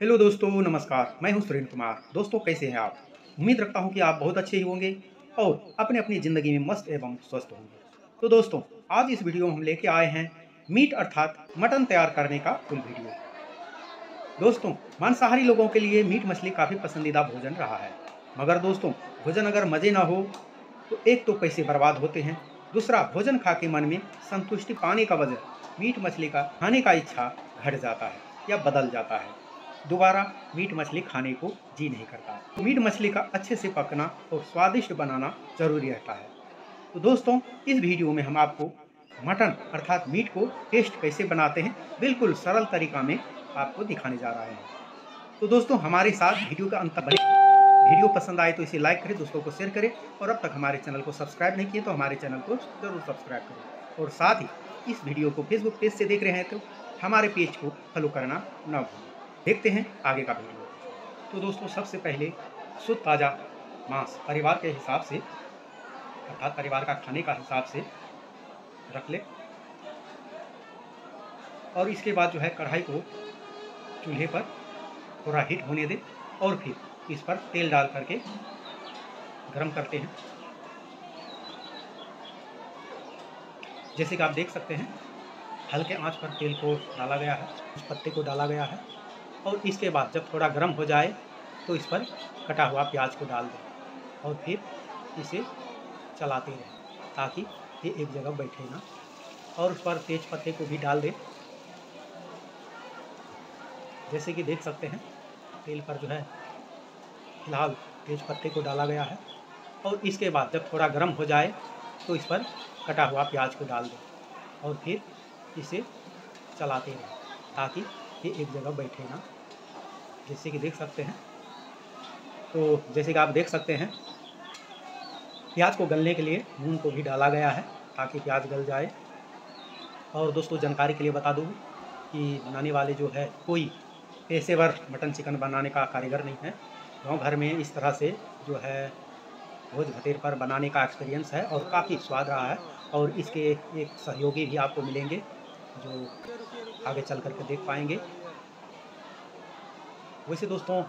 Hello दोस्तों, नमस्कार। मैं हूँ सुरेंद्र कुमार। दोस्तों, कैसे हैं आप? उम्मीद रखता हूँ कि आप बहुत अच्छे ही होंगे और अपने अपनी ज़िंदगी में मस्त एवं स्वस्थ होंगे। तो दोस्तों, आज इस वीडियो में हम लेके आए हैं मीट अर्थात मटन तैयार करने का फुल वीडियो। दोस्तों, मांसाहारी लोगों के लिए मीट मछली काफ़ी पसंदीदा भोजन रहा है। मगर दोस्तों, भोजन अगर मज़े ना हो तो एक तो पैसे बर्बाद होते हैं। दूसरा, भोजन खा के मन में संतुष्टि पाने का वजह मीट मछली का खाने का इच्छा घट जाता है या बदल जाता है। दोबारा मीट मछली खाने को जी नहीं करता। मीट मछली का अच्छे से पकना और स्वादिष्ट बनाना ज़रूरी रहता है। तो दोस्तों, इस वीडियो में हम आपको मटन अर्थात मीट को टेस्ट कैसे बनाते हैं, बिल्कुल सरल तरीका में आपको दिखाने जा रहे हैं। तो दोस्तों, हमारे साथ वीडियो का अंत बने। वीडियो पसंद आए तो इसे लाइक करें, दोस्तों को शेयर करें और अब तक हमारे चैनल को सब्सक्राइब नहीं किए तो हमारे चैनल को ज़रूर सब्सक्राइब करें। और साथ ही इस वीडियो को फेसबुक पेज से देख रहे हैं तो हमारे पेज को फॉलो करना न भूलें। देखते हैं आगे का वीडियो। तो दोस्तों, सबसे पहले शुद्ध ताज़ा मांस परिवार के हिसाब से, अर्थात परिवार का खाने का हिसाब से रख ले। और इसके बाद जो है कढ़ाई को चूल्हे पर थोड़ा हीट होने दें और फिर इस पर तेल डाल करके गरम करते हैं। जैसे कि आप देख सकते हैं, हल्के आँच पर तेल को डाला गया है उस पत्ते को डाला गया है। और इसके बाद जब थोड़ा गर्म हो जाए तो इस पर कटा हुआ प्याज को डाल दें और फिर इसे चलाते रहें ताकि ये एक जगह बैठे ना। और उस पर तेज पत्ते को भी डाल दें। जैसे कि देख सकते हैं, तेल पर जो है, फ़िलहाल तेज पत्ते को डाला गया है। और इसके बाद जब थोड़ा गर्म हो जाए तो इस पर कटा हुआ प्याज को डाल दें और फिर इसे चलाते रहें ताकि ये एक जगह बैठे ना। जैसे कि देख सकते हैं। तो जैसे कि आप देख सकते हैं, प्याज को गलने के लिए नून को भी डाला गया है ताकि प्याज गल जाए। और दोस्तों, जानकारी के लिए बता दूँ कि बनाने वाले जो है, कोई पेशेवर मटन चिकन बनाने का कारीगर नहीं है। गाँव घर में इस तरह से जो है भोज भतेर पर बनाने का एक्सपीरियंस है और काफ़ी स्वाद रहा है और इसके एक सहयोगी भी आपको मिलेंगे, जो आगे चल करके देख पाएँगे। वैसे दोस्तों,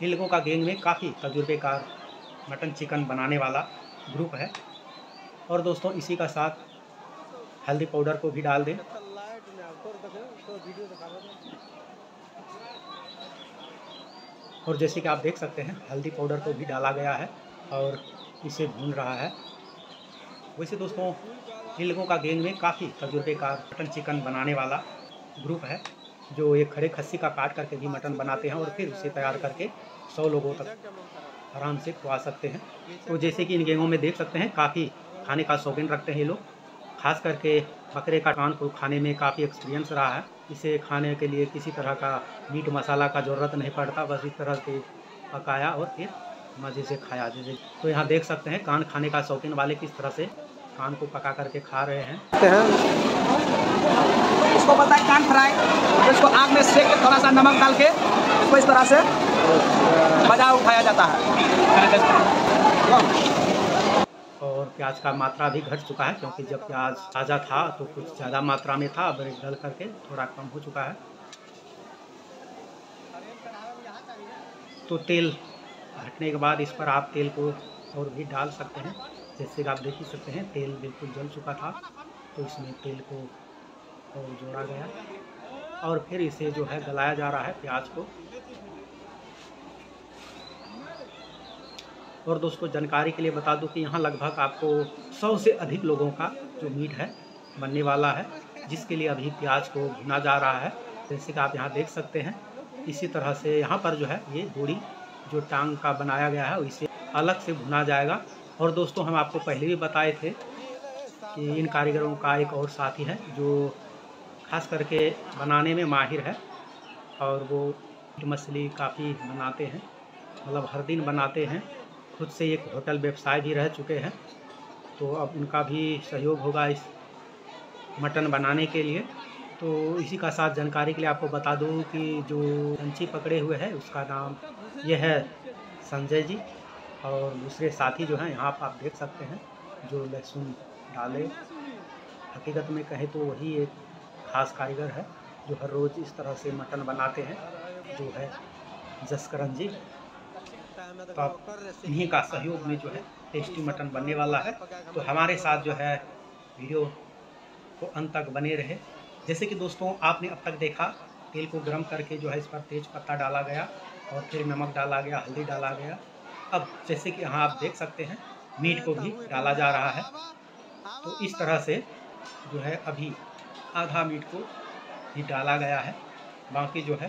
इन लोगों का गैंग में काफ़ी तजुर्बेकार मटन चिकन बनाने वाला ग्रुप है। और दोस्तों, इसी का साथ हल्दी पाउडर को भी डाल दें। और जैसे कि आप देख सकते हैं, हल्दी पाउडर को भी डाला गया है और इसे भून रहा है। वैसे दोस्तों, इन लोगों का गैंग में काफ़ी तजुर्बेकार मटन चिकन बनाने वाला ग्रुप है। जो एक खड़े खस्सी का काट करके भी मटन बनाते हैं और फिर उसे तैयार करके सौ लोगों तक आराम से खुआ सकते हैं। तो जैसे कि इन गेहूँ में देख सकते हैं, काफ़ी खाने का शौकीन रखते हैं ये लोग। खास करके बकरे का कान को खाने में काफ़ी एक्सपीरियंस रहा है। इसे खाने के लिए किसी तरह का मीट मसाला का ज़रूरत नहीं पड़ता, बस इस तरह से पकाया और फिर मज़े से खाया। जैसे तो यहाँ देख सकते हैं, कान खाने का शौकीन वाले किस तरह से कान को पका करके खा रहे हैं। इसको पता है कान फ्राई। तो इसको आग में सेक के थोड़ा सा नमक डाल के इसको इस तरह से बजा उठाया जाता है। और प्याज का मात्रा भी घट चुका है क्योंकि जब प्याज ताज़ा था तो कुछ ज़्यादा मात्रा में था अब डल करके थोड़ा कम हो चुका है। तो तेल हटने के बाद इस पर आप तेल को और भी डाल सकते हैं। जैसे कि आप देख ही सकते हैं, तेल बिल्कुल जल चुका था तो इसमें तेल को और जोड़ा गया। और फिर इसे जो है गलाया जा रहा है प्याज को। और दोस्तों, जानकारी के लिए बता दूँ कि यहाँ लगभग आपको सौ से अधिक लोगों का जो मीट है, बनने वाला है, जिसके लिए अभी प्याज को भुना जा रहा है। जैसे कि आप यहाँ देख सकते हैं, इसी तरह से यहाँ पर जो है ये गोड़ी जो टांग का बनाया गया है, इसे अलग से भुना जाएगा। और दोस्तों, हम आपको पहले भी बताए थे कि इन कारीगरों का एक और साथी है, जो खास करके बनाने में माहिर है और वो मछली काफ़ी बनाते हैं मतलब हर दिन बनाते हैं, खुद से एक होटल व्यवसाय भी रह चुके हैं। तो अब उनका भी सहयोग होगा इस मटन बनाने के लिए। तो इसी का साथ जानकारी के लिए आपको बता दूँ कि जो पंछी पकड़े हुए हैं, उसका नाम ये है संजय जी। और दूसरे साथी जो हैं, यहाँ आप देख सकते हैं, जो लहसुन डाले। हकीकत में कहें तो वही एक खास कारीगर है, जो हर रोज़ इस तरह से मटन बनाते हैं, जो है जसकरण जी। तो आप इन्हीं का सहयोग में जो है, टेस्टी मटन बनने वाला है। तो हमारे साथ जो है, वीडियो को अंत तक बने रहे। जैसे कि दोस्तों, आपने अब तक देखा, तेल को गर्म करके जो है, इस पर तेज पत्ता डाला गया और फिर नमक डाला गया, हल्दी डाला गया। अब जैसे कि यहाँ आप देख सकते हैं, मीट को भी डाला जा रहा है। तो इस तरह से जो है अभी आधा मीट को भी डाला गया है। बाकी जो है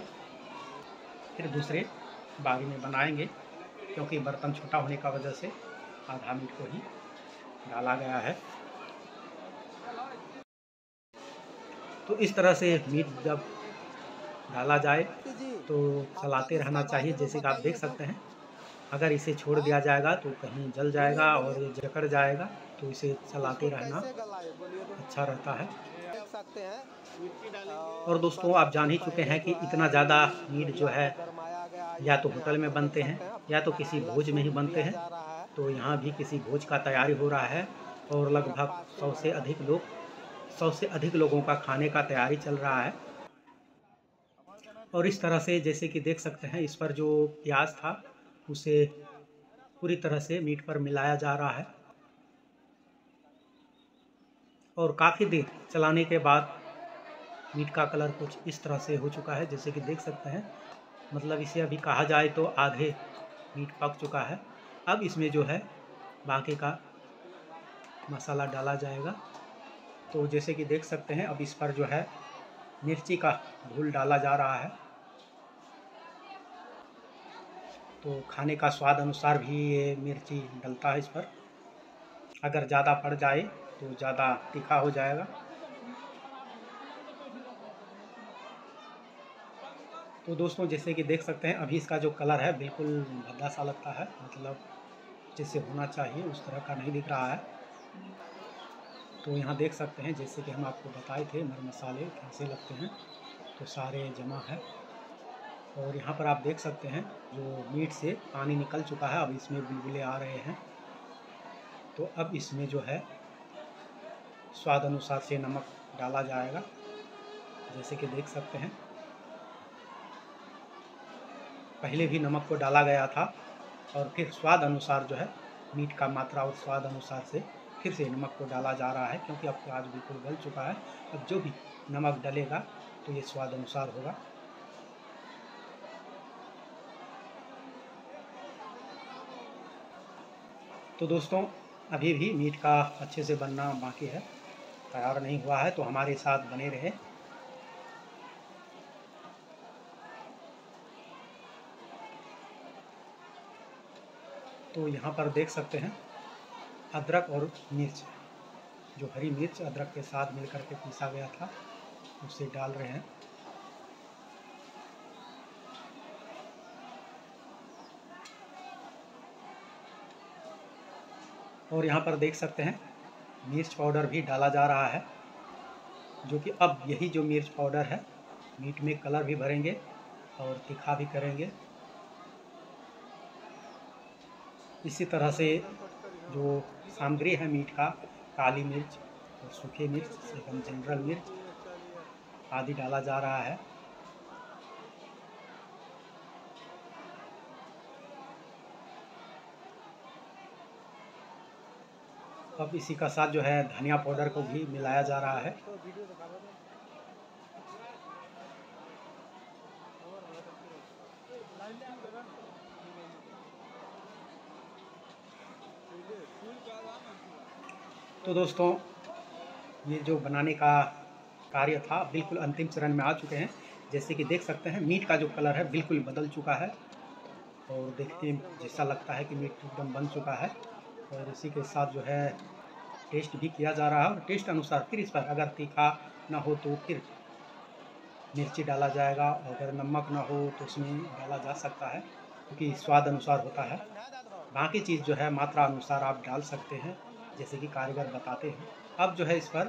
फिर दूसरे बारी में बनाएँगे, क्योंकि बर्तन छोटा होने का वजह से आधा मीट को ही डाला गया है। तो इस तरह से मीट जब डाला जाए तो चलाते रहना चाहिए, जैसे कि आप देख सकते हैं। अगर इसे छोड़ दिया जाएगा तो कहीं जल जाएगा और ये जकड़ जाएगा तो इसे चलाते रहना अच्छा रहता है। और दोस्तों आप जान ही चुके हैं कि इतना ज़्यादा मीट जो है या तो होटल में बनते हैं या तो किसी भोज में ही बनते हैं। तो यहाँ भी किसी भोज का तैयारी हो रहा है और लगभग सौ से अधिक लोग सौ से अधिक लोगों का खाने का तैयारी चल रहा है। और इस तरह से जैसे कि देख सकते हैं इस पर जो प्याज था उसे पूरी तरह से मीट पर मिलाया जा रहा है। और काफ़ी देर चलाने के बाद मीट का कलर कुछ इस तरह से हो चुका है, जैसे कि देख सकते हैं। मतलब इसे अभी कहा जाए तो आधे मीट पक चुका है। अब इसमें जो है बाकी का मसाला डाला जाएगा। तो जैसे कि देख सकते हैं, अब इस पर जो है मिर्ची का घूल डाला जा रहा है। तो खाने का स्वाद अनुसार भी ये मिर्ची डलता है इस पर। अगर ज़्यादा पड़ जाए तो ज़्यादा तीखा हो जाएगा। तो दोस्तों, जैसे कि देख सकते हैं, अभी इसका जो कलर है बिल्कुल भद्दा सा लगता है। मतलब जैसे होना चाहिए, उस तरह का नहीं दिख रहा है। तो यहाँ देख सकते हैं, जैसे कि हम आपको बताए थे, मर मसाले कैसे लगते हैं तो सारे जमा है। और यहाँ पर आप देख सकते हैं जो मीट से पानी निकल चुका है, अब इसमें बुलबुले आ रहे हैं। तो अब इसमें जो है स्वाद अनुसार से नमक डाला जाएगा, जैसे कि देख सकते हैं। पहले भी नमक को डाला गया था और फिर स्वाद अनुसार जो है मीट का मात्रा और स्वाद अनुसार से फिर से नमक को डाला जा रहा है, क्योंकि अब प्याज बिल्कुल गल चुका है। अब जो भी नमक डलेगा तो ये स्वाद अनुसार होगा। तो दोस्तों, अभी भी मीट का अच्छे से बनना बाकी है। तैयार नहीं हुआ है तो हमारे साथ बने रहे। तो यहाँ पर देख सकते हैं, अदरक और मिर्च। जो हरी मिर्च अदरक के साथ मिल करके पीसा गया था, उसे डाल रहे हैं। और यहाँ पर देख सकते हैं, मिर्च पाउडर भी डाला जा रहा है, जो कि अब यही जो मिर्च पाउडर है, मीट में कलर भी भरेंगे और तीखा भी करेंगे। इसी तरह से जो सामग्री है मीट का, काली मिर्च और सूखे मिर्च सेकंड जनरल मिर्च आदि डाला जा रहा है। अब इसी का साथ जो है धनिया पाउडर को भी मिलाया जा रहा है। तो दोस्तों, ये जो बनाने का कार्य था, बिल्कुल अंतिम चरण में आ चुके हैं। जैसे कि देख सकते हैं, मीट का जो कलर है, बिल्कुल बदल चुका है। और देखते हैं जैसा लगता है कि मीट एकदम बन चुका है। और इसी के साथ जो है टेस्ट भी किया जा रहा है और टेस्ट अनुसार फिर इस पर अगर तीखा ना हो तो फिर मिर्ची डाला जाएगा और अगर नमक ना हो तो उसमें डाला जा सकता है क्योंकि स्वाद अनुसार होता है। बाकी चीज़ जो है मात्रा अनुसार आप डाल सकते हैं, जैसे कि कारीगर बताते हैं। अब जो है इस पर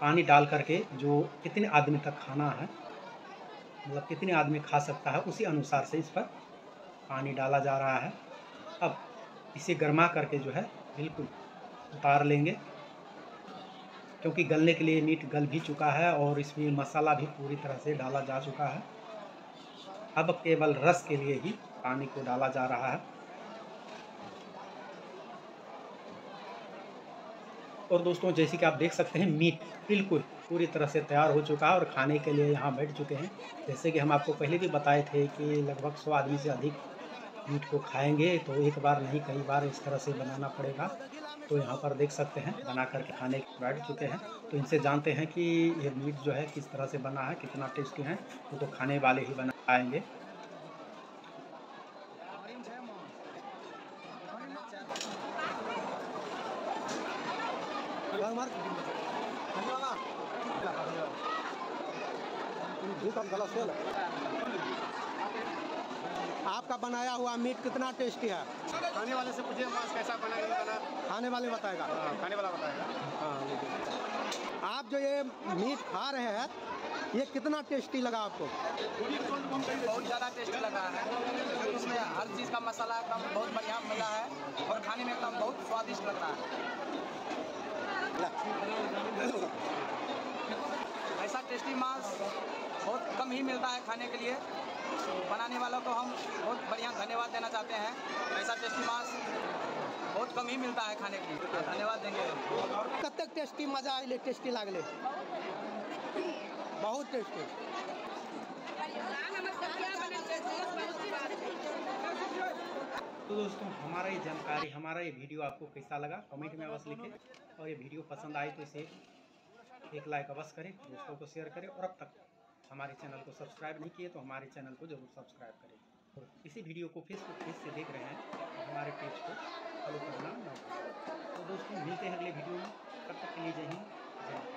पानी डाल करके जो कितने आदमी तक खाना है मतलब कितने आदमी खा सकता है, उसी अनुसार से इस पर पानी डाला जा रहा है। अब इसे गर्मा करके जो है बिल्कुल उतार लेंगे, क्योंकि गलने के लिए मीट गल भी चुका है और इसमें मसाला भी पूरी तरह से डाला जा चुका है। अब केवल रस के लिए ही पानी को डाला जा रहा है। और दोस्तों, जैसे कि आप देख सकते हैं, मीट बिल्कुल पूरी तरह से तैयार हो चुका है और खाने के लिए यहाँ बैठ चुके हैं। जैसे कि हम आपको पहले भी बताए थे कि लगभग सौ आदमी से अधिक मीट को खाएँगे तो एक बार नहीं, कई बार इस तरह से बनाना पड़ेगा। तो यहाँ पर देख सकते हैं, बना करके खाने बैठ चुके हैं। तो इनसे जानते हैं कि ये मीट जो है, किस तरह से बना है, कितना टेस्टी है, वो तो खाने वाले ही बनाएँगे आपका बनाया हुआ मीट कितना टेस्टी है? खाने वाले से पूछिए मांस कैसा बना नहीं बना खाने वाले बताएगा। हाँ, खाने वाला बताएगा। हाँ आप जो ये मीट खा रहे हैं ये कितना टेस्टी लगा आपको? बहुत ज़्यादा टेस्टी लगा है। इसमें हर चीज़ का मसाला एकदम बहुत बढ़िया मिला है और खाने में एकदम बहुत स्वादिष्ट लगता है। ऐसा टेस्टी मांस बहुत कम ही मिलता है खाने के लिए। बनाने वालों को हम बहुत बढ़िया धन्यवाद देना चाहते हैं। ऐसा टेस्टी मांस बहुत कम ही मिलता है खाने के लिए। धन्यवाद देंगे। कब तक टेस्टी मज़ा आइले टेस्टी लागले? बहुत टेस्टी। तो दोस्तों हमारा ये जानकारी हमारा ये वीडियो आपको कैसा लगा? कमेंट में अवश्य लिखें। और ये वीडियो पसंद आए तो इसे एक लाइक अवश्य करें दोस्तों को शेयर करें। और अब तक हमारे चैनल को सब्सक्राइब नहीं किए तो हमारे चैनल को ज़रूर सब्सक्राइब करें और इसी वीडियो को फेसबुक पेज से देख रहे हैं तो हमारे पेज को फॉलो करना ना भूलें। तो दोस्तों, मिलते हैं अगले वीडियो में तब तक के लिए जय हिंद, जय।